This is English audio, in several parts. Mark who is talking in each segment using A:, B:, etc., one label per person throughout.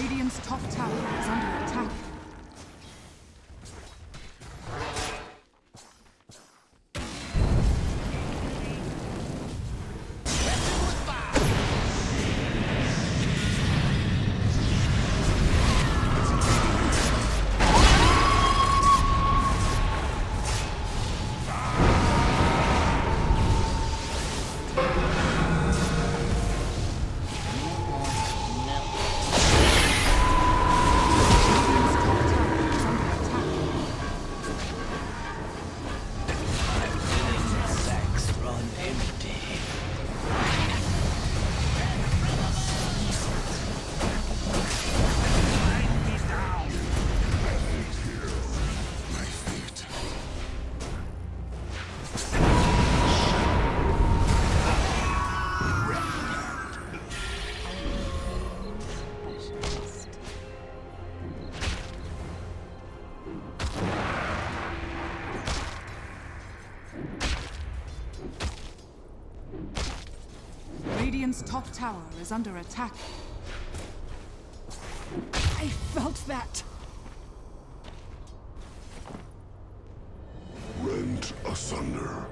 A: Radiant's top tower Radiant's top tower is under attack. I felt that.
B: Rent asunder.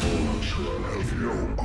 B: Vulture of your